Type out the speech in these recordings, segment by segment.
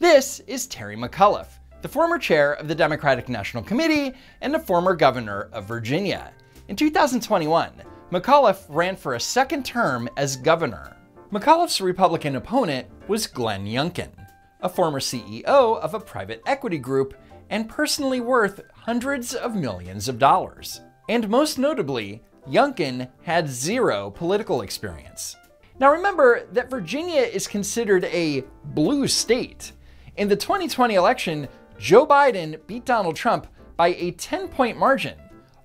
This is Terry McAuliffe, the former chair of the Democratic National Committee and a former governor of Virginia. In 2021, McAuliffe ran for a second term as governor. McAuliffe's Republican opponent was Glenn Youngkin, a former CEO of a private equity group and personally worth hundreds of millions of dollars. And most notably, Youngkin had zero political experience. Now remember that Virginia is considered a blue state. In the 2020 election, Joe Biden beat Donald Trump by a 10 point margin.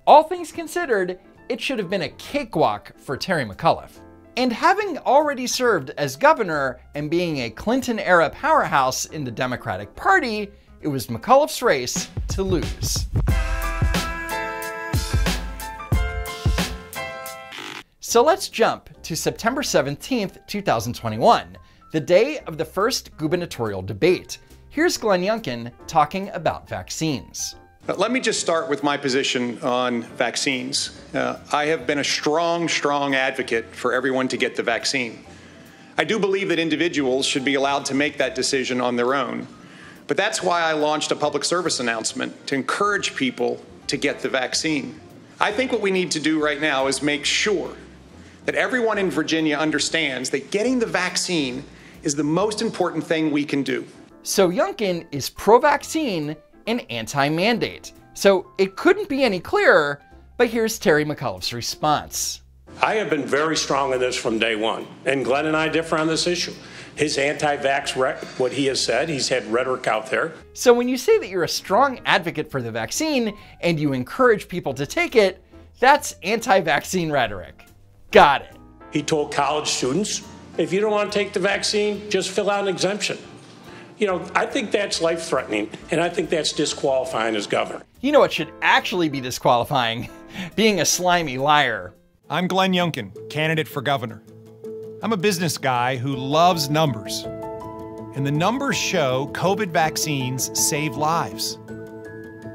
All things considered, it should have been a cakewalk for Terry McAuliffe. And having already served as governor and being a Clinton era powerhouse in the Democratic Party, it was McAuliffe's race to lose. So let's jump to September 17th, 2021, the day of the first gubernatorial debate. Here's Glenn Youngkin talking about vaccines. Let me just start with my position on vaccines. Uh, I have been a strong, strong advocate for everyone to get the vaccine. I do believe that individuals should be allowed to make that decision on their own. But that's why I launched a public service announcement to encourage people to get the vaccine. I think what we need to do right now is make sure that everyone in Virginia understands that getting the vaccine is the most important thing we can do. So Youngkin is pro vaccine and anti mandate. So it couldn't be any clearer, but here's Terry McAuliffe's response. I have been very strong in this from day one, and Glenn and I differ on this issue. His anti vax, rec- what he has said, he's had rhetoric out there. So when you say that you're a strong advocate for the vaccine and you encourage people to take it, that's anti vaccine rhetoric. Got it. He told college students if you don't want to take the vaccine, just fill out an exemption. You know, I think that's life threatening, and I think that's disqualifying as governor. You know what should actually be disqualifying? Being a slimy liar. I'm Glenn Youngkin, candidate for governor. I'm a business guy who loves numbers. And the numbers show COVID vaccines save lives.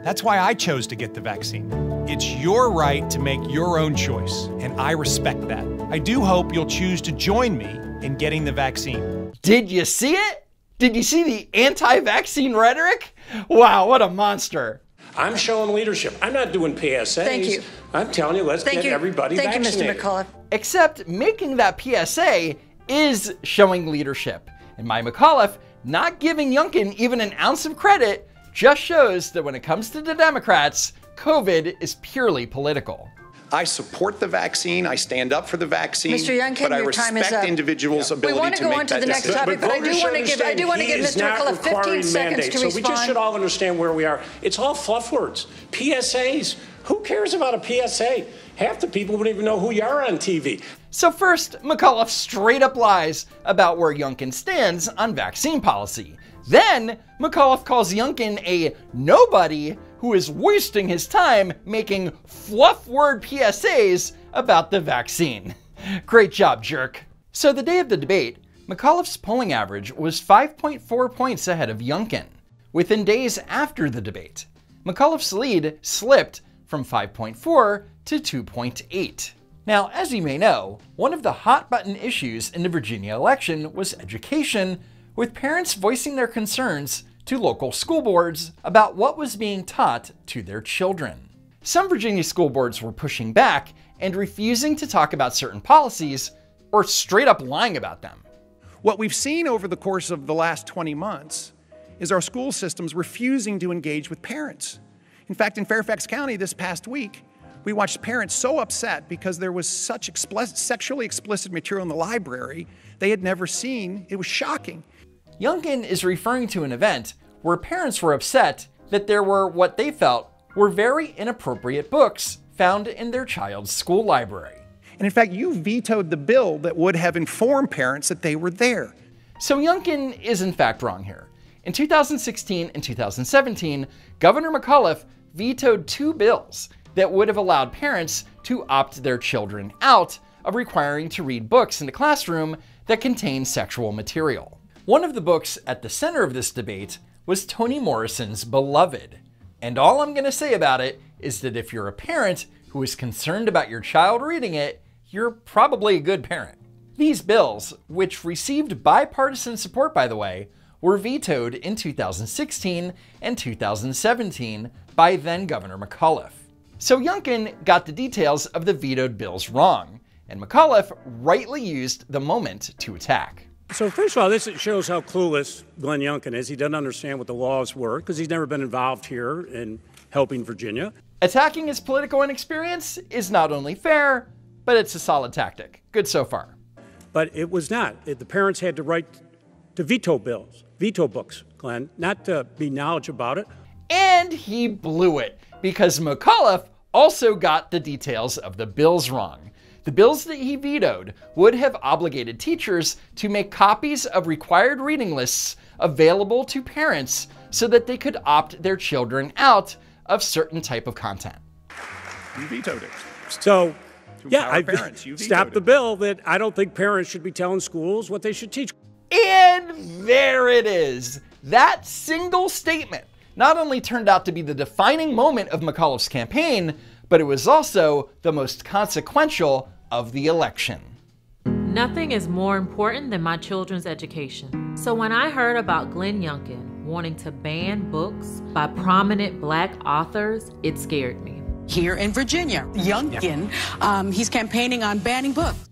That's why I chose to get the vaccine. It's your right to make your own choice, and I respect that. I do hope you'll choose to join me in getting the vaccine. Did you see it? Did you see the anti vaccine rhetoric? Wow, what a monster. I'm showing leadership. I'm not doing PSAs. Thank you. I'm telling you, let's Thank get you. everybody Thank vaccinated. you, Mr. McAuliffe. Except making that PSA is showing leadership. And my McAuliffe not giving Youngkin even an ounce of credit just shows that when it comes to the Democrats, COVID is purely political. I support the vaccine. I stand up for the vaccine. Mr. Youngkin, but I your time is respect up. individuals' We ability wanna to go on to the next decision. topic, but I do wanna give- I do wanna give Mr. not McAuliffe 15 requiring seconds mandates. to So we just should all understand where we are. It's all fluff words. PSAs. Who cares about a PSA? Half the people wouldn't even know who you are on TV. So, first, McAuliffe straight up lies about where Youngkin stands on vaccine policy. Then, McAuliffe calls Youngkin a nobody who is wasting his time making fluff word PSAs about the vaccine. Great job, jerk. So, the day of the debate, McAuliffe's polling average was 5.4 points ahead of Youngkin. Within days after the debate, McAuliffe's lead slipped from 5.4 to 2.8. Now, as you may know, one of the hot button issues in the Virginia election was education, with parents voicing their concerns to local school boards about what was being taught to their children. Some Virginia school boards were pushing back and refusing to talk about certain policies or straight up lying about them. What we've seen over the course of the last 20 months is our school systems refusing to engage with parents. In fact, in Fairfax County this past week, we watched parents so upset because there was such sexually explicit material in the library they had never seen. It was shocking. Youngkin is referring to an event where parents were upset that there were what they felt were very inappropriate books found in their child's school library. And in fact, you vetoed the bill that would have informed parents that they were there. So Youngkin is in fact wrong here. In 2016 and 2017, Governor McAuliffe vetoed two bills that would have allowed parents to opt their children out of requiring to read books in the classroom that contain sexual material. One of the books at the center of this debate was Toni Morrison's Beloved. And all I'm going to say about it is that if you're a parent who is concerned about your child reading it, you're probably a good parent. These bills, which received bipartisan support by the way, were vetoed in 2016 and 2017 by then Governor McAuliffe. So Youngkin got the details of the vetoed bills wrong, and McAuliffe rightly used the moment to attack. So, first of all, this shows how clueless Glenn Youngkin is. He doesn't understand what the laws were because he's never been involved here in helping Virginia. Attacking his political inexperience is not only fair, but it's a solid tactic. Good so far. But it was not. It, the parents had to write to veto bills, veto books, Glenn, not to be knowledge about it. And he blew it because McAuliffe also got the details of the bills wrong. The bills that he vetoed would have obligated teachers to make copies of required reading lists available to parents so that they could opt their children out of certain type of content. You vetoed it. So, yeah, I parents, you stopped the bill that I don't think parents should be telling schools what they should teach. And there it is. That single statement not only turned out to be the defining moment of McAuliffe's campaign, but it was also the most consequential of the election. Nothing is more important than my children's education. So when I heard about Glenn Youngkin wanting to ban books by prominent black authors, it scared me. here in Virginia. Youngkin, um, he's campaigning on banning books.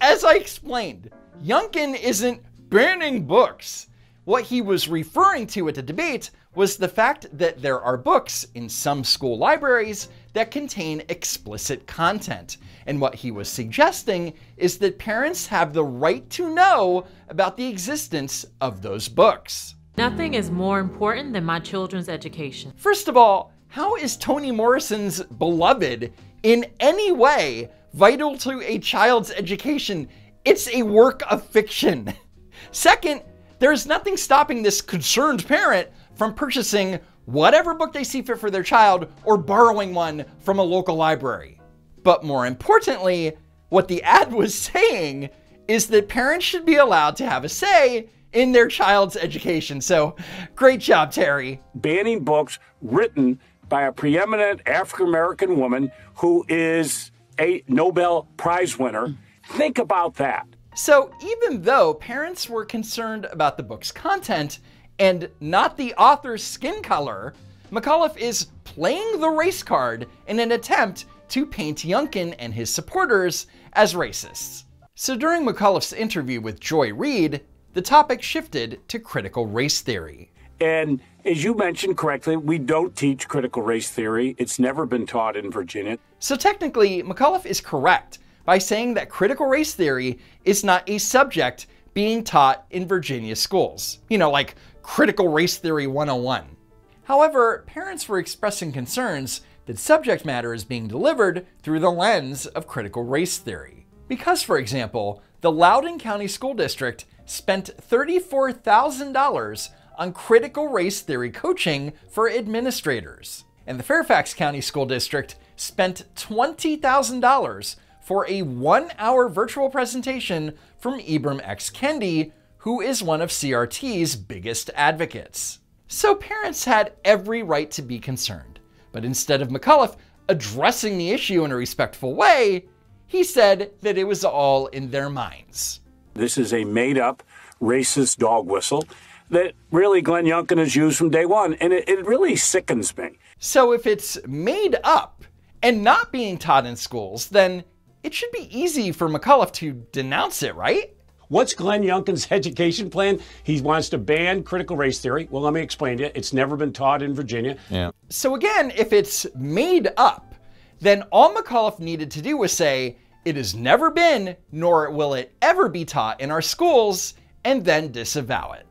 As I explained, Youngkin isn't banning books. What he was referring to at the debate was the fact that there are books in some school libraries that contain explicit content. And what he was suggesting is that parents have the right to know about the existence of those books. Nothing is more important than my children's education. First of all, how is Toni Morrison's Beloved in any way vital to a child's education? It's a work of fiction. Second, there's nothing stopping this concerned parent from purchasing whatever book they see fit for their child or borrowing one from a local library. But more importantly, what the ad was saying is that parents should be allowed to have a say in their child's education. So, great job, Terry. banning books written by a preeminent African American woman who is a Nobel Prize winner. Think about that. So, even though parents were concerned about the book's content and not the author's skin color, McAuliffe is playing the race card in an attempt to paint Youngkin and his supporters as racists. So, during McAuliffe's interview with Joy Reid, the topic shifted to critical race theory. And as you mentioned correctly, we don't teach critical race theory. It's never been taught in Virginia. So technically, McAuliffe is correct by saying that critical race theory is not a subject being taught in Virginia schools. You know, like critical race theory 101. However, parents were expressing concerns that subject matter is being delivered through the lens of critical race theory. Because, for example, the Loudoun County School District spent $34,000 on critical race theory coaching for administrators. And the Fairfax County School District spent $20,000 for a one hour virtual presentation from Ibram X. Kendi, who is one of CRT's biggest advocates. So parents had every right to be concerned. But instead of McAuliffe addressing the issue in a respectful way, he said that it was all in their minds. This is a made up racist dog whistle that really Glenn Youngkin has used from day one. And it, it really sickens me. So if it's made up and not being taught in schools, then it should be easy for McAuliffe to denounce it, right? What's Glenn Youngkin's education plan? He wants to ban critical race theory. Well, let me explain to you. It's never been taught in Virginia. Yeah. So again, if it's made up, then all McAuliffe needed to do was say, it has never been, nor will it ever be taught in our schools, and then disavow it.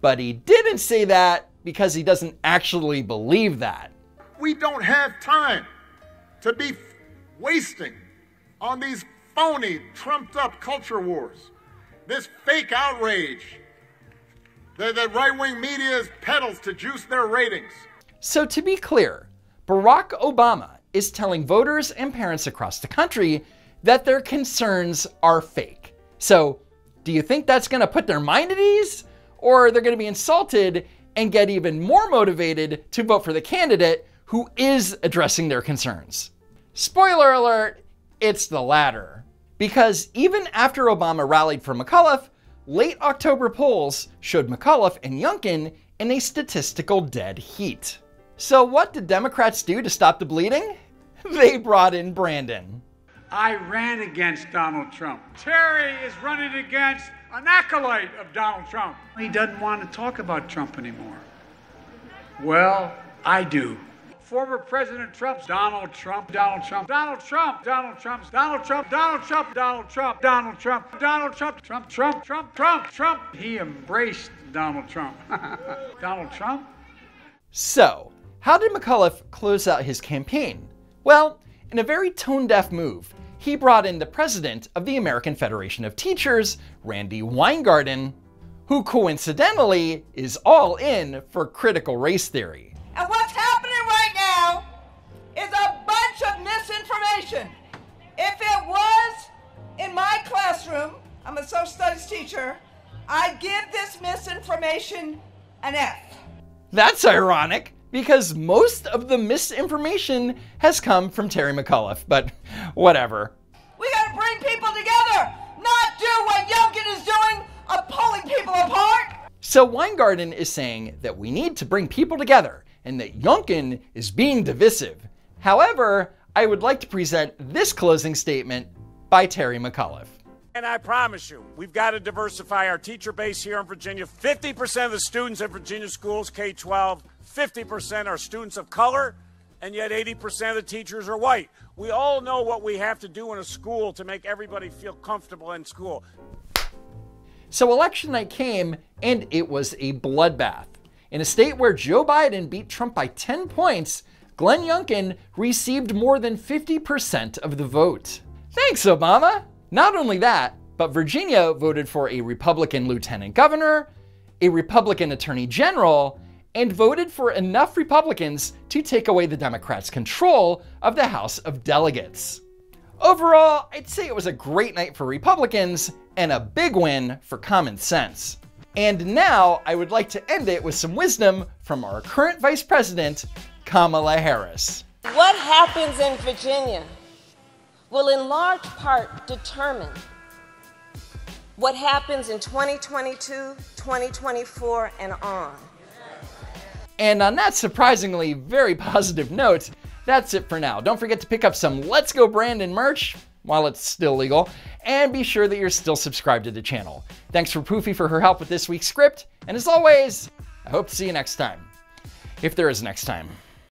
But he didn't say that because he doesn't actually believe that. We don't have time to be wasting on these phony, trumped up culture wars. This fake outrage that the right wing media peddles to juice their ratings. So, to be clear, Barack Obama is telling voters and parents across the country that their concerns are fake. So, do you think that's going to put their mind at ease? Or they're going to be insulted and get even more motivated to vote for the candidate who is addressing their concerns? Spoiler alert, it's the latter. Because even after Obama rallied for McAuliffe, late October polls showed McAuliffe and Youngkin in a statistical dead heat. So what did Democrats do to stop the bleeding? They brought in Brandon. I ran against Donald Trump. Terry is running against an acolyte of Donald Trump. He doesn't want to talk about Trump anymore. Well, I do. Former President Trump's Donald Trump, Donald Trump, Donald Trump, Donald Trump's Donald Trump, Donald Trump, Donald Trump, Donald Trump, Donald Trump, Trump, Trump, Trump, Trump, Trump. He embraced Donald Trump. Donald Trump? So, how did McAuliffe close out his campaign? Well, in a very tone deaf move, he brought in the president of the American Federation of Teachers, Randi Weingarten, who coincidentally is all in for critical race theory. Misinformation an F. That's ironic because most of the misinformation has come from Terry McAuliffe, but whatever. We gotta bring people together, not do what Youngkin is doing of pulling people apart. So Weingarten is saying that we need to bring people together and that Youngkin is being divisive. However, I would like to present this closing statement by Terry McAuliffe. And I promise you, we've got to diversify our teacher base here in Virginia. 50% of the students in Virginia schools, K 12, 50% are students of color, and yet 80% of the teachers are white. We all know what we have to do in a school to make everybody feel comfortable in school. So election night came, and it was a bloodbath. In a state where Joe Biden beat Trump by 10 points, Glenn Youngkin received more than 50% of the vote. Thanks, Obama! Not only that, but Virginia voted for a Republican lieutenant governor, a Republican attorney general, and voted for enough Republicans to take away the Democrats' control of the House of Delegates. Overall, I'd say it was a great night for Republicans and a big win for common sense. And now I would like to end it with some wisdom from our current Vice President, Kamala Harris. What happens in Virginia will in large part determine what happens in 2022, 2024, and on. And on that surprisingly very positive note, that's it for now. Don't forget to pick up some Let's Go Brandon merch while it's still legal, and be sure that you're still subscribed to the channel. Thanks for Poofy for her help with this week's script, and as always, I hope to see you next time. If there is next time.